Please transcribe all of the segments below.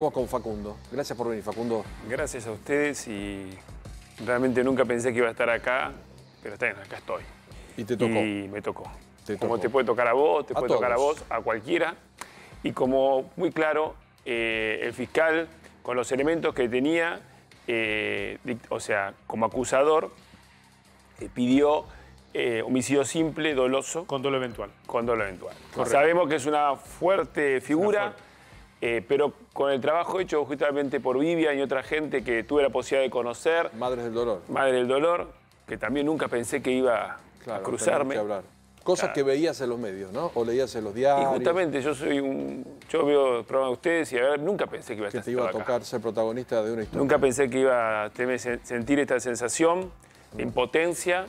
Vamos con Facundo. Gracias por venir, Facundo. Gracias a ustedes y realmente nunca pensé que iba a estar acá, pero está bien, acá estoy. Y te tocó. Y me tocó. Te como tocó. te puede tocar a vos, te A puede tocar a vos, a cualquiera. Y como muy claro, eh, el fiscal, con los elementos que tenía, eh, o sea, como acusador, eh, pidió eh, homicidio simple, doloso, Con dolo eventual. con dolo eventual. Correcto. Sabemos que es una fuerte figura, fuerte. eh, pero con el trabajo hecho justamente por Vivian y otra gente que tuve la posibilidad de conocer, Madres del dolor. Madre del Dolor, que también nunca pensé que iba Claro, a cruzarme. que hablar. Cosas Claro. que veías en los medios, ¿no? O leías en los Y diarios. justamente yo soy un. Yo veo el programa de ustedes y a ver, nunca pensé que iba a que estar te iba a acá. tocar ser protagonista de una historia. Nunca pensé que iba a tener- sen- sentir esta sensación de impotencia.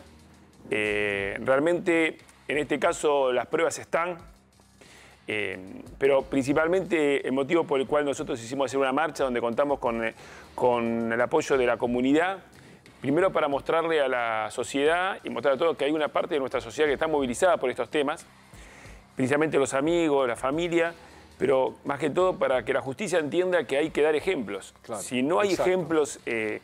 Eh, realmente, en este caso, las pruebas están. Eh, pero principalmente el motivo por el cual nosotros hicimos hacer una marcha donde contamos con, eh, con el apoyo de la comunidad, primero para mostrarle a la sociedad y mostrar a todos que hay una parte de nuestra sociedad que está movilizada por estos temas, principalmente los amigos, la familia, pero más que todo para que la justicia entienda que hay que dar ejemplos. Claro, si no hay exacto. ejemplos, eh,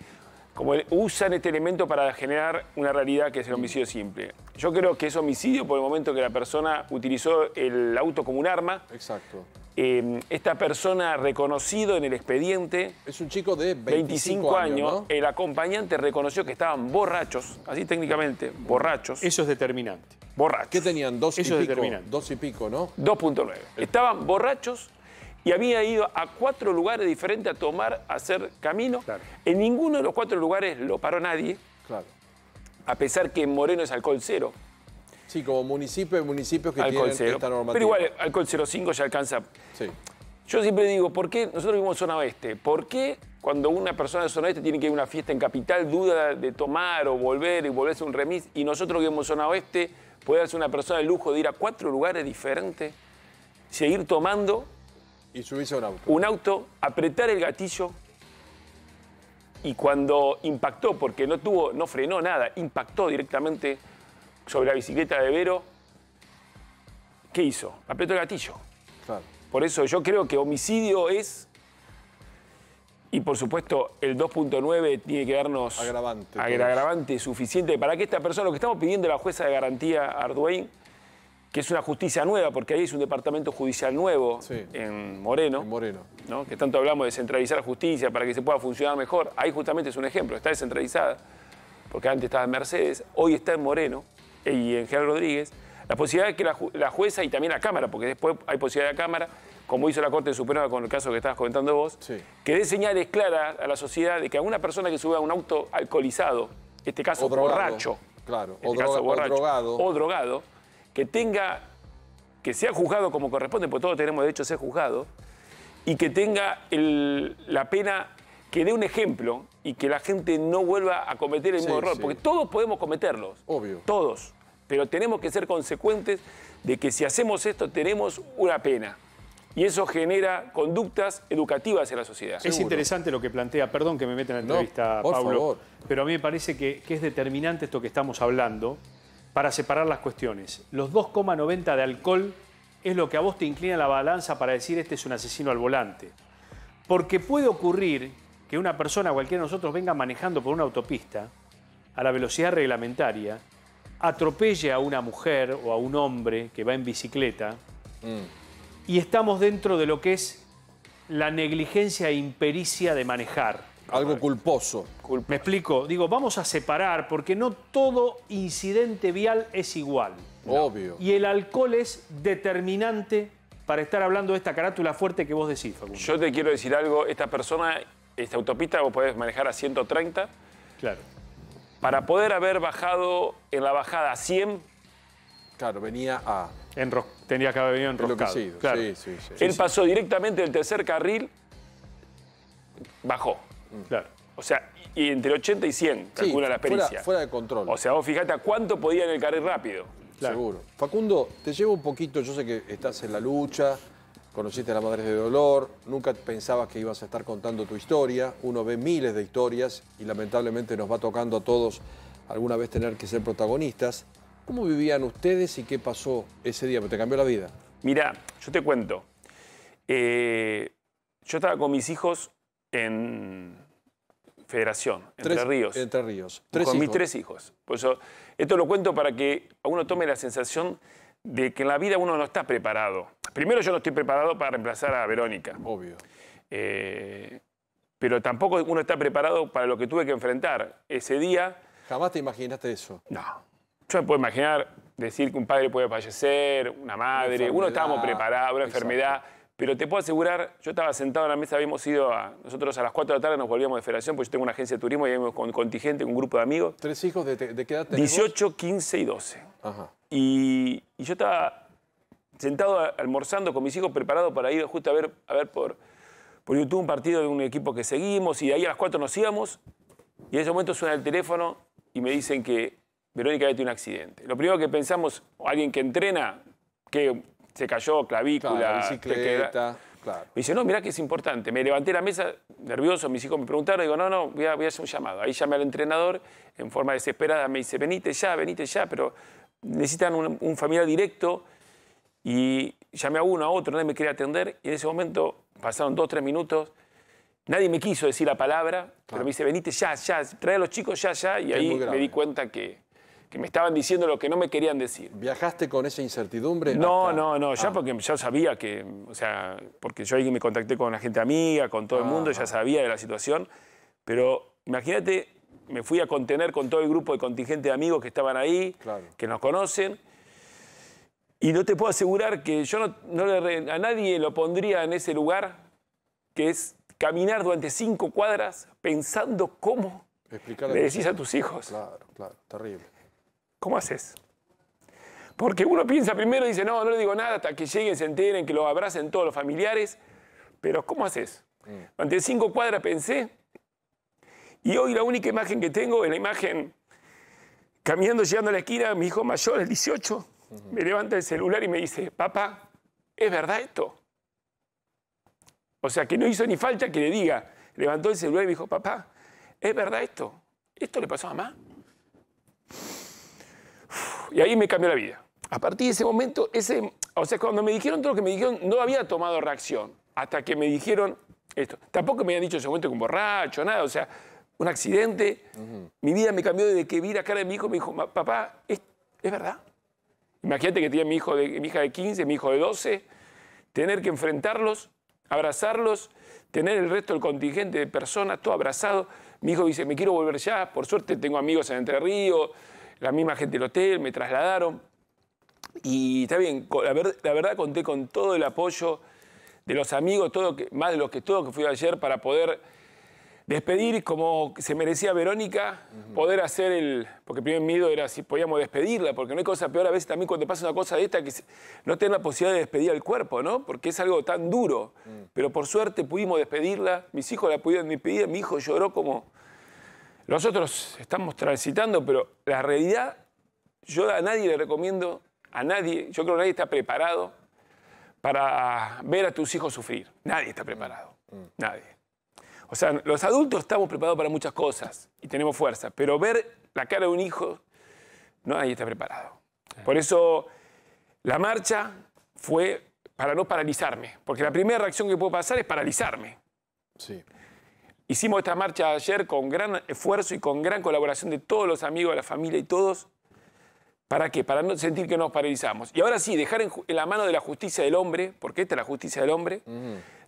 como usan este elemento para generar una realidad que es el homicidio simple. Yo creo que es homicidio por el momento que la persona utilizó el auto como un arma. Exacto. Eh, esta persona reconocido en el expediente, Es un chico de 25, 25 años, ¿no? el acompañante reconoció que estaban borrachos, así técnicamente, borrachos, Eso es determinante. borrachos. ¿Qué tenían? Dos y Eso es pico. determinante. Dos y pico, ¿no? 2.9. Estaban borrachos y había ido a cuatro lugares diferentes a tomar, a hacer camino. Claro. En ninguno de los cuatro lugares lo paró nadie, Claro. a pesar que en Moreno es alcohol cero. Sí, como municipio, hay municipios que Alcohol tienen cero. esta normativa. Pero igual, alcohol 0,5 ya alcanza. Sí. Yo siempre digo, ¿por qué nosotros vivimos en zona oeste? ¿Por qué cuando una persona de zona oeste tiene que ir a una fiesta en capital duda de tomar o volver y volverse un remis? Y nosotros que vivimos en zona oeste puede darse una persona el lujo de ir a cuatro lugares diferentes, seguir tomando Y subirse a un auto. un auto, apretar el gatillo y cuando impactó, porque no tuvo, no frenó nada, impactó directamente sobre la bicicleta de Vero, ¿qué hizo? Apretó el gatillo. Claro. Por eso yo creo que homicidio es, y por supuesto el 2.9 tiene que darnos Agravante, agravante suficiente para que esta persona, lo que estamos pidiendo a la jueza de garantía Arduin, que es una justicia nueva, porque ahí es un departamento judicial nuevo Sí. en Moreno, En Moreno. ¿no? que tanto hablamos de centralizar la justicia para que se pueda funcionar mejor. Ahí justamente es un ejemplo, está descentralizada, porque antes estaba en Mercedes, hoy está en Moreno y en General Rodríguez. La posibilidad de que la, ju- la jueza y también la Cámara, porque después hay posibilidad de la Cámara, como hizo la Corte Suprema con el caso que estabas comentando vos, Sí. que dé señales claras a la sociedad de que a una persona que sube a un auto alcoholizado, este caso O drogado, borracho, claro, o este caso drogado. o drogado, que tenga, que sea juzgado como corresponde, porque todos tenemos derecho a ser juzgados, y que tenga el- la pena, que dé un ejemplo y que la gente no vuelva a cometer el mismo Sí, error, sí. porque todos podemos cometerlos. Obvio. Todos. Pero tenemos que ser consecuentes de que si hacemos esto tenemos una pena. Y eso genera conductas educativas en la sociedad. Es Seguro. interesante lo que plantea, perdón que me meta en la No, entrevista, por Pablo, favor. pero a mí me parece que, que es determinante esto que estamos hablando para separar las cuestiones. Los 2,90 de alcohol es lo que a vos te inclina la balanza para decir este es un asesino al volante. Porque puede ocurrir que una persona, cualquiera de nosotros, venga manejando por una autopista a la velocidad reglamentaria, atropelle a una mujer o a un hombre que va en bicicleta y estamos dentro de lo que es la negligencia e impericia de manejar. Algo culposo. Me explico, digo, vamos a separar porque no todo incidente vial es igual. Obvio. Y el alcohol es determinante para estar hablando de esta carátula fuerte que vos decís, Facundo. Yo te quiero decir algo, esta persona, esta autopista vos podés manejar a 130, Claro. para poder haber bajado en la bajada a 100, Claro, venía a. Enro- Tenía que haber venido enroscado. Claro. Sí, sí, sí. él pasó directamente del tercer carril, bajó. Claro. O sea, y entre 80 y 100, Sí, calcula la fuera, pericia. fuera de control. O sea, vos fijate a cuánto podía en el carril rápido. claro. Seguro. Facundo, te llevo un poquito, yo sé que estás en la lucha, conociste a las Madres de Dolor, nunca pensabas que ibas a estar contando tu historia, uno ve miles de historias y lamentablemente nos va tocando a todos alguna vez tener que ser protagonistas. ¿Cómo vivían ustedes y qué pasó ese día? Porque te cambió la vida. Mira, yo te cuento. Eh, yo estaba con mis hijos en Federación, Entre Tres- Ríos. Entre Ríos. con Tres mis hijos. tres hijos. Por eso, esto lo cuento para que a uno tome la sensación de que en la vida uno no está preparado. Primero yo no estoy preparado para reemplazar a Verónica. Obvio. Eh, pero tampoco uno está preparado para lo que tuve que enfrentar. Ese día, Jamás te imaginaste eso. no. Yo me puedo imaginar decir que un padre puede fallecer, una madre, Una uno estábamos preparados, una Exacto. enfermedad. Pero te puedo asegurar, yo estaba sentado en la mesa, habíamos ido a. Nosotros a las 4 de la tarde nos volvíamos de federación, porque yo tengo una agencia de turismo y íbamos con contingente, con un grupo de amigos. ¿Tres hijos de, de qué edad tenés vos? 18, 15 y 12. Ajá. Y, y yo estaba sentado almorzando con mis hijos, preparado para ir justo a ver, a ver por, por YouTube un partido de un equipo que seguimos, y de ahí a las 4 nos íbamos, y en ese momento suena el teléfono y me dicen que Verónica había tenido un accidente. Lo primero que pensamos, alguien que entrena, que se cayó, clavícula, Claro, te queda- bicicleta. Claro. me dice, no, mirá que es importante. Me levanté la mesa, nervioso, mis hijos me preguntaron, digo, no, no, voy a, voy a hacer un llamado. Ahí llamé al entrenador, en forma desesperada, me dice, venite ya, venite ya, pero necesitan un, un familiar directo. Y llamé a uno, a otro, nadie me quería atender. Y en ese momento pasaron dos, tres minutos. Nadie me quiso decir la palabra, pero me dice, venite ya, ya, trae a los chicos ya, ya. Y Es ahí me di cuenta que, que me estaban diciendo lo que no me querían decir. ¿Viajaste con esa incertidumbre? No, hasta- no, no, ya Ah, porque ya sabía que, o sea, porque yo ahí me contacté con la gente amiga, con todo el mundo, ya sabía de la situación, pero imagínate, me fui a contener con todo el grupo de contingente de amigos que estaban ahí, Claro. que nos conocen, y no te puedo asegurar que yo no, no le a nadie lo pondría en ese lugar, que es caminar durante cinco cuadras pensando cómo Explicarle le decís a tus hijos. Claro, claro, terrible. ¿Cómo haces? Porque uno piensa primero, dice, no, no le digo nada hasta que lleguen, se enteren, que lo abracen todos los familiares. Pero ¿cómo haces? Ante cinco cuadras pensé. Y hoy la única imagen que tengo es la imagen caminando, llegando a la esquina, mi hijo mayor, el 18, me levanta el celular y me dice, papá, ¿es verdad esto? O sea, que no hizo ni falta que le diga. Levantó el celular y me dijo, papá, ¿es verdad esto? ¿Esto le pasó a mamá? Y ahí me cambió la vida. A partir de ese momento, ese, o sea, cuando me dijeron todo lo que me dijeron, no había tomado reacción. Hasta que me dijeron esto. Tampoco me habían dicho en ese momento que un borracho, nada. O sea, un accidente. Mi vida me cambió desde que vi la cara de mi hijo. Me dijo, "Ma- papá, ¿es, es verdad? Imagínate que tenía mi, hijo de, mi hija de 15, mi hijo de 12. Tener que enfrentarlos, abrazarlos, tener el resto del contingente de personas, todo abrazado. Mi hijo dice, me quiero volver ya. Por suerte tengo amigos en Entre Ríos, la misma gente del hotel, me trasladaron. Y está bien, la, ver- la verdad conté con todo el apoyo de los amigos, todo que, más de lo que todo que fui ayer para poder despedir como se merecía Verónica, poder hacer el. Porque el primer miedo era si podíamos despedirla, porque no hay cosa peor a veces también cuando pasa una cosa de esta que no tener la posibilidad de despedir al cuerpo, ¿no? Porque es algo tan duro. Pero por suerte pudimos despedirla, mis hijos la pudieron despedir, mi hijo lloró como. Nosotros estamos transitando, pero la realidad, yo a nadie le recomiendo, a nadie, yo creo que nadie está preparado para ver a tus hijos sufrir. Nadie está preparado. Nadie. O sea, los adultos estamos preparados para muchas cosas y tenemos fuerza, pero ver la cara de un hijo, no nadie está preparado. Por eso la marcha fue para no paralizarme, porque la primera reacción que puede pasar es paralizarme. Sí. Hicimos esta marcha ayer con gran esfuerzo y con gran colaboración de todos los amigos, de la familia y todos. ¿Para qué? Para no sentir que nos paralizamos. Y ahora sí, dejar en, la mano de la justicia del hombre, porque esta es la justicia del hombre,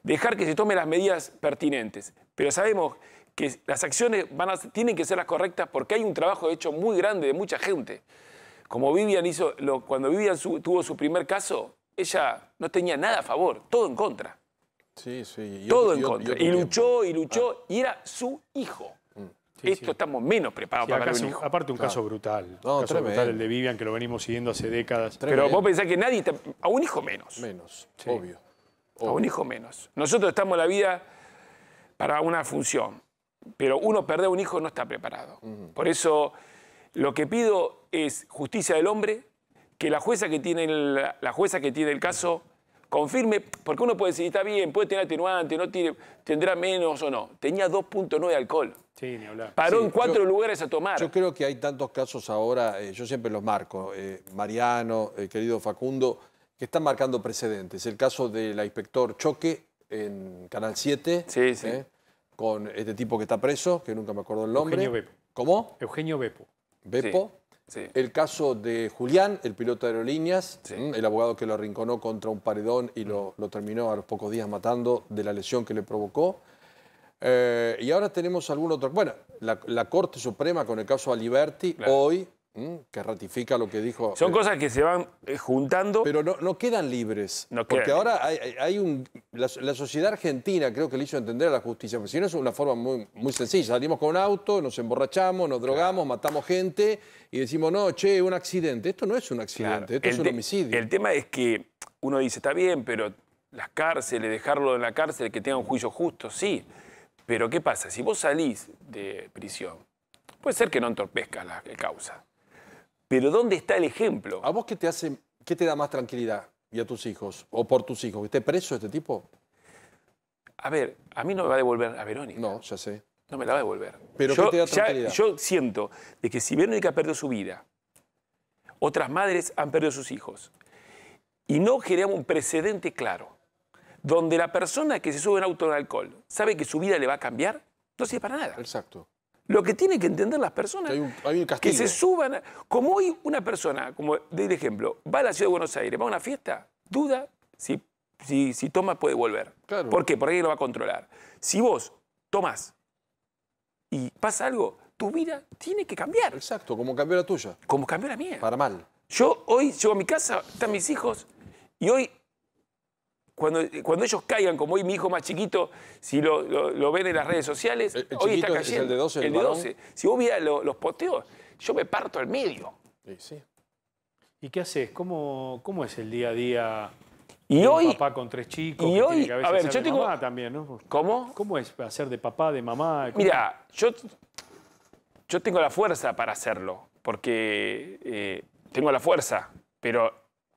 dejar que se tomen las medidas pertinentes. Pero sabemos que las acciones van a- tienen que ser las correctas porque hay un trabajo hecho muy grande de mucha gente. Como Vivian hizo, lo- cuando Vivian su- tuvo su primer caso, ella no tenía nada a favor, todo en contra Sí, sí. Y todo en contra. y luchó y luchó, y era su hijo. Sí, Esto sí. estamos menos preparados Sí, para un hijo. aparte un caso brutal. No, un caso tremendo. brutal el de Vivian, que lo venimos siguiendo hace décadas. Pero vos pensás que nadie, está- a un hijo menos. Menos, obvio. A un hijo menos. Nosotros estamos en la vida para una función, pero uno perder un hijo no está preparado. Por eso lo que pido es justicia del hombre, que la jueza que tiene el, la jueza que tiene el caso confirme, porque uno puede decir, está bien, puede tener atenuante, no tiene, tendrá menos o no. Tenía 2.9 de alcohol. Sí, ni hablar. Paró Sí, en cuatro yo- lugares a tomar. Yo creo que hay tantos casos ahora, eh, yo siempre los marco, eh, Mariano, el querido Facundo, que están marcando precedentes. El caso de la inspector Choque, en Canal 7. Sí, sí. ¿eh? Con este tipo que está preso, que nunca me acuerdo el nombre. Eugenio Beppo. ¿Cómo? Eugenio Beppo. Beppo. Sí. El caso de Julián, el piloto de aerolíneas, el abogado que lo arrinconó contra un paredón y lo, lo terminó a los pocos días matando de la lesión que le provocó. Eh, y ahora tenemos algún otro. Bueno, la, la Corte Suprema con el caso Aliberti, Claro. hoy. Que ratifica lo que dijo. Son eh, cosas que se van eh, juntando. Pero no, no quedan libres. No porque quedan ahora hay, hay- un. La, la sociedad argentina creo que le hizo entender a la justicia. Porque si no es una forma muy, muy sencilla. Salimos con un auto, nos emborrachamos, nos drogamos, matamos gente y decimos, no, che, un accidente. Esto no es un accidente, Claro. esto es un homicidio. El tema es que uno dice, está bien, pero las cárceles, dejarlo en la cárcel, que tenga un juicio justo, sí. Pero ¿qué pasa? Si vos salís de prisión, puede ser que no entorpezcas la causa. Pero ¿dónde está el ejemplo? ¿A vos qué te hace, qué te da más tranquilidad? ¿Y a tus hijos? ¿O por tus hijos? ¿Que esté preso este tipo? A ver, a mí no me va a devolver a Verónica. No, ya sé. No me la va a devolver. Pero yo, ¿qué te da ya- tranquilidad? yo siento de que si Verónica perdió su vida, otras madres han perdido sus hijos, y no generamos un precedente claro, donde la persona que se sube en auto de alcohol sabe que su vida le va a cambiar, no sirve para nada. Exacto. Lo que tienen que entender las personas Hay un, hay un que se suban, a- como hoy una persona, como de ejemplo, va a la ciudad de Buenos Aires, va a una fiesta, duda si, si, si toma puede volver. Claro. ¿Por qué? Porque alguien lo va a controlar. Si vos tomás y pasa algo, tu vida tiene que cambiar, Exacto, como cambió la tuya. como cambió la mía. Para mal. Yo hoy llego a mi casa, están mis hijos, y hoy, cuando, cuando ellos caigan, como hoy mi hijo más chiquito, si lo, lo- lo ven en las redes sociales, El- el hoy está es cayendo. el de 12, el el de varón. 12. Si vos vieras lo- los posteos, yo me parto al medio. Sí, sí. ¿Y qué haces? ¿Cómo, cómo es el día a día Y de un hoy, papá con tres chicos? y que hoy- tiene que a veces ver, yo tengo- mamá también, ¿no? ¿cómo? ¿Cómo es hacer de papá, de mamá? ¿Cómo- Mira, yo, yo tengo la fuerza para hacerlo, porque eh, tengo la fuerza, pero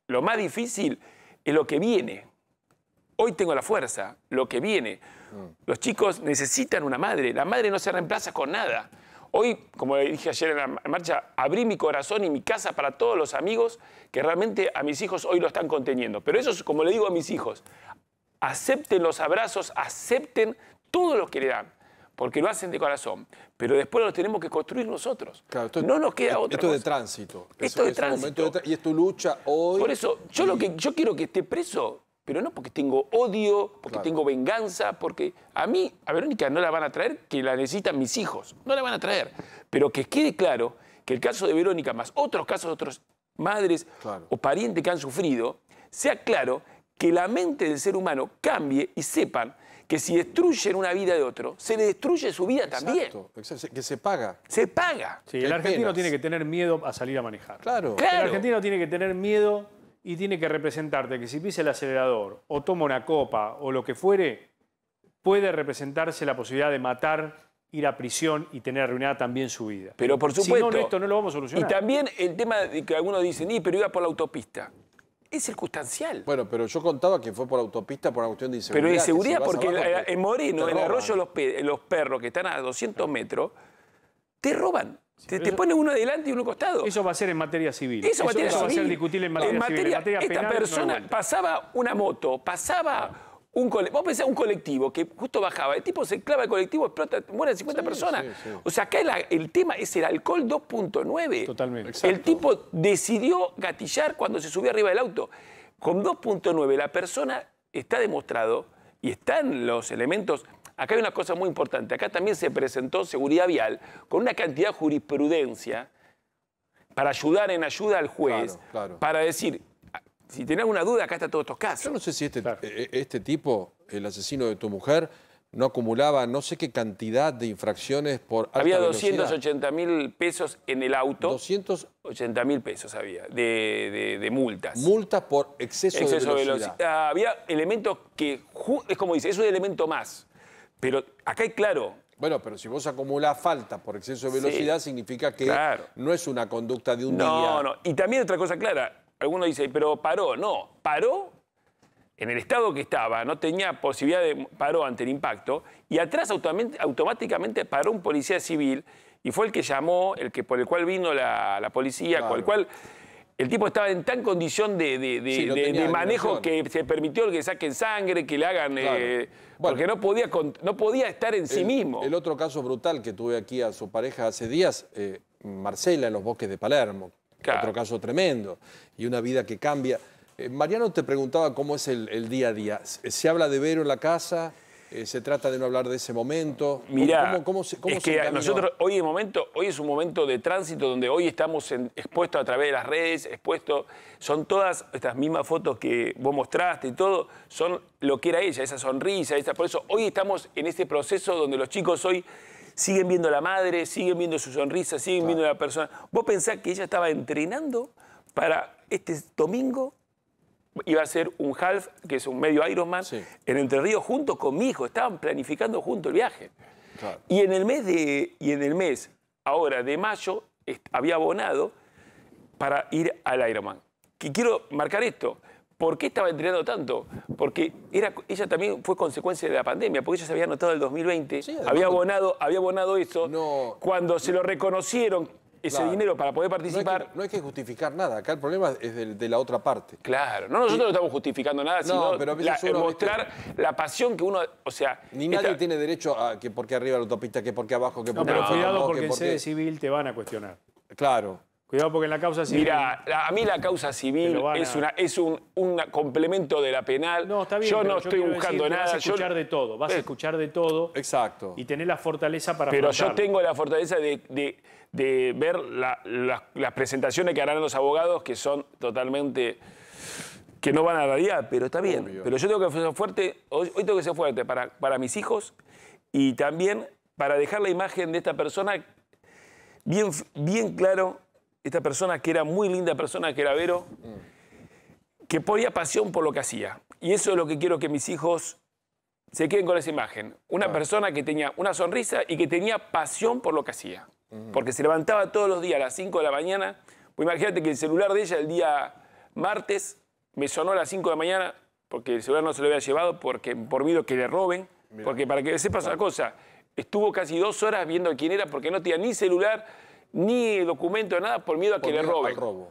lo más difícil es lo que viene. Hoy tengo la fuerza, lo que viene. Los chicos necesitan una madre, la madre no se reemplaza con nada. Hoy, como le dije ayer en la marcha, abrí mi corazón y mi casa para todos los amigos que realmente a mis hijos hoy lo están conteniendo. Pero eso es como le digo a mis hijos, acepten los abrazos, acepten todo lo que le dan, porque lo hacen de corazón. Pero después lo tenemos que construir nosotros. Claro, esto- no nos queda otra Esto es de cosa. tránsito. Esto es de tránsito. de y es tu lucha hoy. Por eso, yo lo que yo quiero que esté preso, pero no porque tengo odio, porque Claro. tengo venganza, porque a mí, a Verónica no la van a traer, que la necesitan mis hijos. No la van a traer. Pero que quede claro que el caso de Verónica, más otros casos de otras madres Claro. o parientes que han sufrido, sea claro que la mente del ser humano cambie y sepan que si destruyen una vida de otro, se le destruye su vida también. Exacto, que se paga. Se paga. Sí, el argentino penas. tiene que tener miedo a salir a manejar. Claro. Claro. El argentino tiene que tener miedo y tiene que representarte que si pisa el acelerador o toma una copa o lo que fuere, puede representarse la posibilidad de matar, ir a prisión y tener arruinada también su vida. Pero por Si supuesto. no, esto no lo vamos a Y solucionar. también el tema de que algunos dicen, "Y, pero iba por la autopista. Es circunstancial. Bueno, pero yo contaba que fue por autopista por una cuestión de inseguridad. pero de si seguridad, porque, en Moreno, en arroyo los, pe- los perros que están a 200 metros, te roban. Te, te ponen uno adelante y uno costado. Eso va a ser en materia civil. Eso, materia va a ser civil. discutible en materia, civil. En materia esta penal, no hay persona pasaba una moto, pasaba un colectivo. Vos pensás un colectivo que justo bajaba, el tipo se clava el colectivo, explota, mueren 50 Sí, personas. sí, sí. O sea, acá el, el tema es el alcohol 2.9. Totalmente. Exacto. El tipo decidió gatillar cuando se subió arriba del auto. Con 2.9 la persona está demostrado y están los elementos. Acá hay una cosa muy importante. Acá también se presentó seguridad vial con una cantidad de jurisprudencia para ayudar en ayuda al juez, Claro, claro. para decir, "Ah, si tenés alguna duda, acá está todos estos Yo casos. no sé si este, Claro. eh, este tipo, el asesino de tu mujer, no acumulaba no sé qué cantidad de infracciones por alta Había velocidad. 280 mil pesos en el auto. 200 80 mil pesos había de, de- de multas. multas por exceso, exceso de de velocidad. velocidad. Había elementos que, es como dice, es un elemento más. Pero acá hay claro, Bueno, pero si vos acumulás falta por exceso de velocidad, significa que Claro. no es una conducta de un no, día. no. Y también otra cosa clara, algunos dicen, pero paró. No, paró en el estado que estaba, no tenía posibilidad de, paró ante el impacto, y atrás automáticamente, paró un policía civil, y fue el que llamó, el que, por el cual vino la, la policía, Claro. por el cual el tipo estaba en tan condición de, de- de- Sí, no de- tenía de manejo que se permitió que saquen sangre, que le hagan... Claro. eh, Bueno. porque no podía, con- no podía estar en sí mismo. El otro caso brutal que tuve aquí a su pareja hace días, eh, Marcela en los bosques de Palermo. Claro. Otro caso tremendo. Y una vida que cambia. Eh, Mariano te preguntaba cómo es el, el día a día. ¿Se, se habla de Vero en la casa? Eh, ¿Se trata de no hablar de ese momento? ¿Cómo- Mira, ¿cómo, cómo se, cómo es se que nosotros hoy es, momento, hoy es un momento de tránsito donde hoy estamos en- expuestos a través de las redes, expuestos, son todas estas mismas fotos que vos mostraste y todo, son lo que era ella, esa sonrisa, esa, por eso hoy estamos en este proceso donde los chicos hoy siguen viendo a la madre, siguen viendo su sonrisa, siguen viendo a la persona. Vos pensás que ella estaba entrenando para este domingo iba a ser un half, que es un medio Ironman, Sí. en Entre Ríos junto con mi hijo. Estaban planificando junto el viaje. Claro. Y en el mes de, y en el mes ahora de mayo había abonado para ir al Ironman. Que quiero marcar esto. ¿Por qué estaba entrenando tanto? Porque era, ella también fue consecuencia de la pandemia, porque ella se había anotado el 2020, Sí, además- había, abonado, había abonado eso. No. Cuando se lo reconocieron ese Claro. dinero para poder No hay, participar, que, no hay que justificar nada. Acá el problema es de, de la otra parte. Claro, no nosotros no estamos justificando nada, sino pero a veces la- uno, mostrar la pasión que uno, o sea, Ni esta- nadie tiene derecho a que porque arriba la autopista, que porque abajo, que No, porque pero abajo, cuidado que porque en porque- sede civil te van a cuestionar. Claro. Cuidado porque en la causa civil. Mira, la- a mí la causa civil a- es, una, es un, un complemento de la penal. No, está bien. Yo no estoy buscando decir nada. Vas a yo- escuchar de todo. Vas a Eh, escuchar de todo. Exacto. Y tener la fortaleza para Pero yo tengo la fortaleza de, de- de ver la- la- las presentaciones que harán los abogados que son totalmente que no van a radiar, pero está bien. Obvio. Pero yo tengo que ser fuerte, hoy, hoy tengo que ser fuerte para, para mis hijos y también para dejar la imagen de esta persona bien, bien claro, esta persona que era muy linda persona, que era Vero, que ponía pasión por lo que hacía. Y eso es lo que quiero que mis hijos se queden con esa imagen. Una persona que tenía una sonrisa y que tenía pasión por lo que hacía. Porque se levantaba todos los días a las 5 de la mañana. Pues imagínate que el celular de ella el día martes me sonó a las 5 de la mañana porque el celular no se lo había llevado porque, por miedo que le roben. Porque para que sepas una cosa, estuvo casi dos horas viendo quién era porque no tenía ni celular, ni documento, nada, por miedo a que le al roben. robo.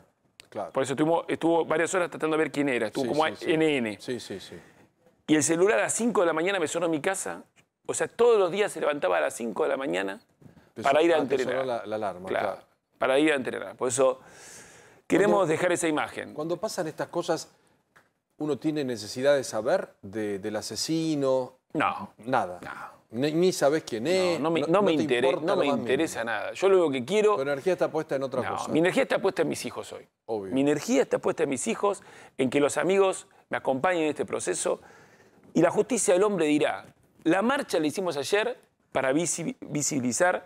Claro. Por eso estuvo, estuvo varias horas tratando de ver quién era. Estuvo Sí, como sí. NN. Sí, sí, sí. Y el celular a las 5 de la mañana me sonó en mi casa. O sea, todos los días se levantaba a las 5 de la mañana para ir a ah, entrenar. la- la alarma, Claro, claro. para ir a entrenar. Por eso queremos Cuando- dejar esa imagen. Cuando pasan estas cosas, uno tiene necesidad de saber de- del asesino, No, nada. Ni, ni sabes quién es. no me, no me importa no me interesa nada. Yo lo único que quiero... Tu energía está puesta en otra cosa. mi energía está puesta en mis hijos hoy. Obvio. Mi energía está puesta en mis hijos, en que los amigos me acompañen en este proceso. Y la justicia del hombre dirá, la marcha la hicimos ayer para visi- visibilizar,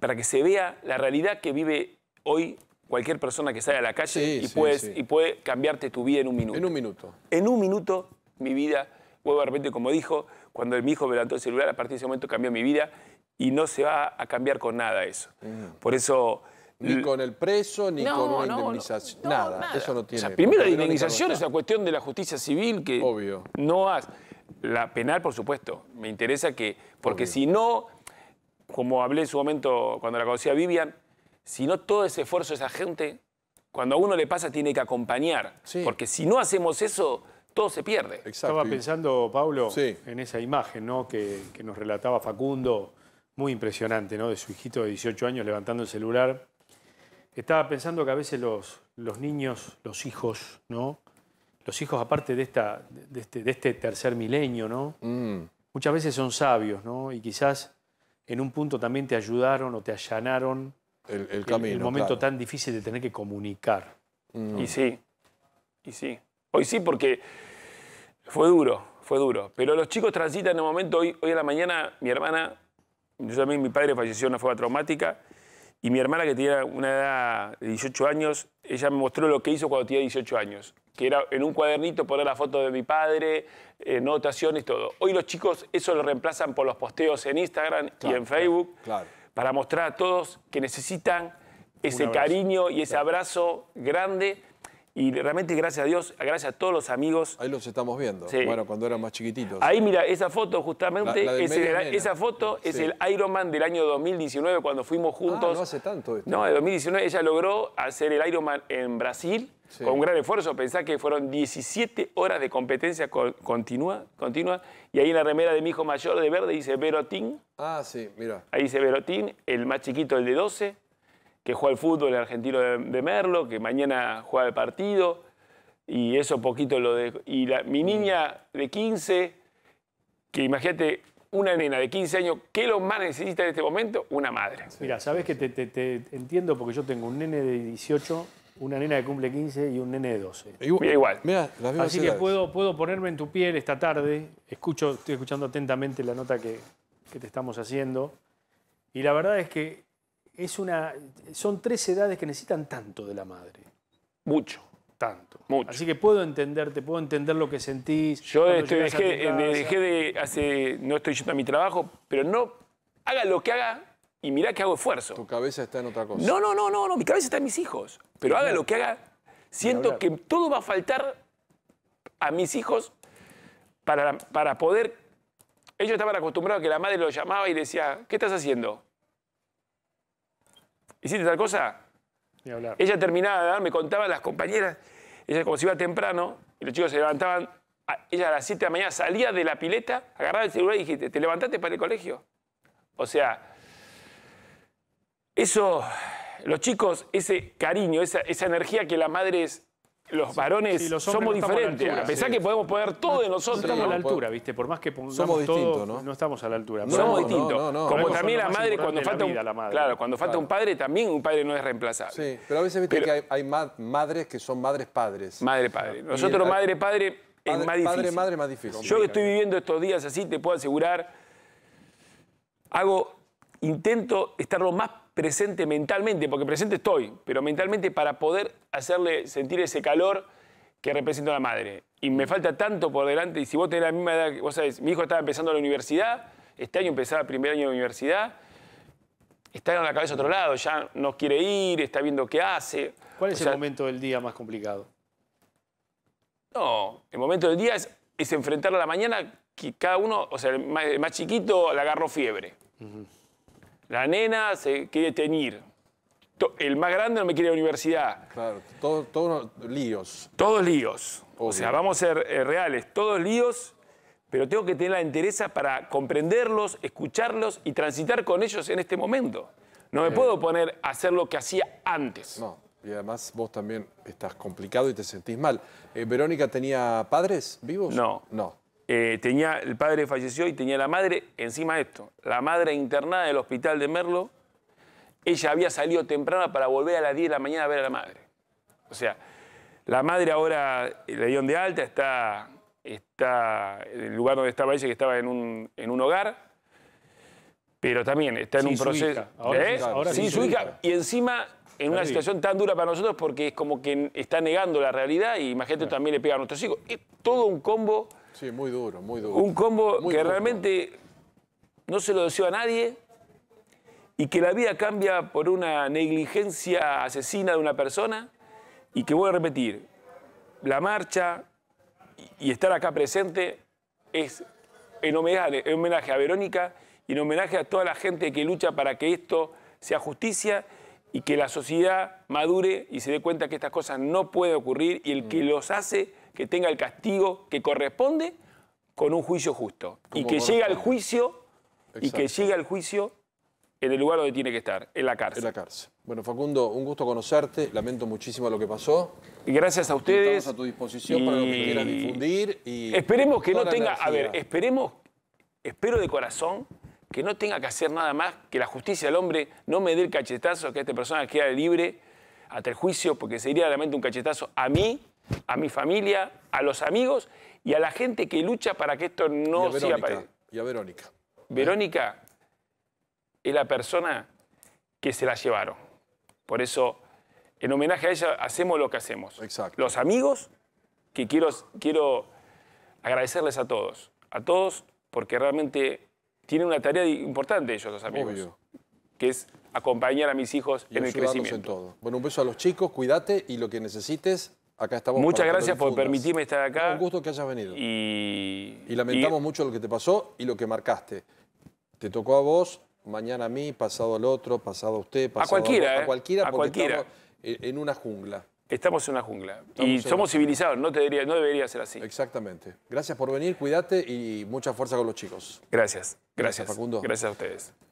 para que se vea la realidad que vive hoy cualquier persona que sale a la calle Sí, y, sí, puedes- sí. y puede cambiarte tu vida en un minuto. En un minuto. En un minuto, mi vida, vuelvo de repente, como dijo, cuando mi hijo me levantó el celular, a partir de ese momento cambió mi vida y no se va a cambiar con nada eso. Por eso... Ni con el preso, ni No, con una no, indemnización. no, nada. Eso no tiene. O sea, primero la indemnización no es una cuestión de la justicia civil que Obvio. no hace. La penal, por supuesto. Me interesa que. Porque Obvio. si no, como hablé en su momento cuando la conocí a Vivian, si no todo ese esfuerzo de esa gente, cuando a uno le pasa, tiene que acompañar. Sí. Porque si no hacemos eso, todo se pierde. Exacto. Estaba pensando, Pablo, Sí. en esa imagen ¿no? que, que nos relataba Facundo, muy impresionante, ¿no? de su hijito de 18 años levantando el celular. Estaba pensando que a veces los, los niños, los hijos, ¿no? los hijos aparte de, esta, de, este, de este tercer milenio, ¿no? Mm, muchas veces son sabios ¿no? y quizás en un punto también te ayudaron o te allanaron el, el el- camino. el, momento claro. tan difícil de tener que comunicar. Mm. Y sí, y sí. Hoy sí, porque fue duro, fue duro. Pero los chicos transitan en un momento, hoy, hoy a la mañana, mi hermana, yo también, mi padre falleció de una forma traumática, y mi hermana que tenía una edad de 18 años, ella me mostró lo que hizo cuando tenía 18 años, que era en un cuadernito poner la foto de mi padre, eh, notaciones, todo. Hoy los chicos eso lo reemplazan por los posteos en Instagram y en Facebook, claro. para mostrar a todos que necesitan ese cariño y ese abrazo grande Y realmente, gracias a Dios, gracias a todos los amigos. Ahí los estamos viendo. Sí. Bueno, cuando eran más chiquititos. Ahí, mira, esa foto justamente, La- la del es medio el- nena. esa foto es el Ironman del año 2019, cuando fuimos Ah, juntos. no hace tanto esto. No, en 2019 ella logró hacer el Ironman en Brasil Sí. con un gran esfuerzo. Pensá que fueron 17 horas de competencia co- continua, continua. Y ahí en la remera de mi hijo mayor de verde dice Verotín. Ah, sí, mira. Ahí dice Verotín, el más chiquito, el de 12, que juega al fútbol, el argentino de, de Merlo, que mañana juega el partido. Y eso poquito lo de... Y la- mi niña de 15, que imagínate, una nena de 15 años, ¿qué lo más necesita en este momento? Una madre. Mira, sabes que te, te- te entiendo porque yo tengo un nene de 18, una nena que cumple 15 y un nene de 12. Mira, igual. Mira, las mismas Así que puedo, puedo ponerme en tu piel esta tarde. Escucho, estoy escuchando atentamente la nota que, que te estamos haciendo. Y la verdad es que es una, son tres edades que necesitan tanto de la madre. Mucho. Tanto. Mucho. Así que puedo entenderte, puedo entender lo que sentís. Yo estoy- dejé, casa. dejé de hace, no estoy yendo a mi trabajo, pero no haga lo que haga y mirá que hago esfuerzo. Tu cabeza está en otra cosa. No, no, no, no, no, mi cabeza está en mis hijos. Pero haga lo que haga, siento que todo va a faltar a mis hijos para, para poder. Ellos estaban acostumbrados a que la madre los llamaba y decía, ¿qué estás haciendo? ¿Hiciste tal cosa? Ni hablar. Ella terminaba de dar, me contaban las compañeras, ella como se iba temprano, y los chicos se levantaban, ella a las 7 de la mañana salía de la pileta, agarraba el celular y dijiste, ¿te levantaste para el colegio? O sea, eso, los chicos, ese cariño, esa, esa energía que las madres, los varones, sí, los somos no a diferentes. a pesar sí. que podemos poner todo de No nosotros, estamos a la ¿no? altura, ¿viste? Por más que pongamos Somos todo, distintos, ¿no? estamos a la altura. No, Somos no, distintos. no, no. Como también la madre, cuando falta, un, la madre. claro, cuando falta Claro. un padre, también un padre no es reemplazable. Sí, pero a veces viste Pero- que hay, hay ma- madres que son madres padres. Madre, padre. Nosotros, el- madre, padre, es Padre- más difícil. Padre, madre, más difícil. Yo que estoy viviendo estos días así, te puedo asegurar, hago, intento estar lo más presente mentalmente, porque presente estoy, pero mentalmente para poder hacerle sentir ese calor que representa la madre. Y me falta tanto por delante, y si vos tenés la misma edad, que vos sabés, mi hijo estaba empezando la universidad, este año empezaba el primer año de universidad, está en la cabeza a otro lado, ya no quiere ir, está viendo qué hace. ¿Cuál O es sea, el momento del día más complicado? No, el momento del día es, es enfrentar a la mañana que cada uno, o sea, el más, el más chiquito le agarró fiebre. La nena se quiere teñir. El más grande no me quiere ir a la universidad. Claro, todo- todos líos. Todos líos. O sea, vamos a ser eh, reales, todos líos, pero tengo que tener la entereza para comprenderlos, escucharlos y transitar con ellos en este momento. No me puedo poner a hacer lo que hacía antes. No, y además vos también estás complicado y te sentís mal. Eh, ¿Verónica tenía padres vivos? No. No. Eh, tenía, el padre falleció y tenía la madre encima de esto. La madre internada del hospital de Merlo. Ella había salido temprano para volver a las 10 de la mañana a ver a la madre. O sea, la madre ahora le dieron de alta, está, está en el lugar donde estaba ella, que estaba en un, en un hogar, pero también está en Sí, un su proceso. hija. Ahora ¿Eh? sí, ahora sí, sí, su su hija. hija. Y encima en una situación tan dura para nosotros porque es como que está negando la realidad y imagínate también le pega a nuestros hijos. Es todo un combo Sí, muy duro, muy duro. un combo Muy que duro. realmente no se lo deseo a nadie y que la vida cambia por una negligencia asesina de una persona y que voy a repetir, la marcha y y estar acá presente es en homenaje, en homenaje a Verónica y en homenaje a toda la gente que lucha para que esto sea justicia y que la sociedad madure y se dé cuenta que estas cosas no pueden ocurrir y el que Mm. los hace que tenga el castigo que corresponde con un juicio justo y que llegue al juicio y que Exacto. llegue al juicio en el lugar donde tiene que estar, en la En cárcel. la cárcel. Bueno, Facundo, un gusto conocerte. Lamento muchísimo lo que pasó. Y gracias a ustedes. Estamos a tu disposición para lo que y- quieras difundir. Y Esperemos que no tenga, a ver, energía. esperemos, espero de corazón que no tenga que hacer nada más, que la justicia del hombre no me dé el cachetazo, que esta persona quede libre hasta el juicio, porque sería realmente un cachetazo a mí, a mi familia, a los amigos y a la gente que lucha para que esto no a siga Verónica. apareciendo. Y a Verónica. Verónica es la persona que se la llevaron. Por eso, en homenaje a ella, hacemos lo que hacemos. Exacto. Los amigos, que quiero, quiero agradecerles a todos. A todos, porque realmente tienen una tarea importante ellos, los amigos. Obvio. Que es acompañar a mis hijos Y en el crecimiento. en todo. Bueno, un beso a los chicos, cuídate y lo que necesites, acá estamos. Muchas gracias por permitirme estar acá. Un gusto que hayas venido. Y, Y lamentamos mucho lo que te pasó y lo que marcaste. Te tocó a vos, mañana a mí, pasado al otro, pasado a usted, pasado cualquiera, vos, ¿eh? a cualquiera, A porque cualquiera. estamos en una jungla. Estamos en una jungla. Estamos y somos civilizados, no, te debería, no debería ser así. Exactamente. Gracias por venir, cuídate y mucha fuerza con los chicos. Gracias. Gracias, Gracias. Facundo. Gracias a ustedes.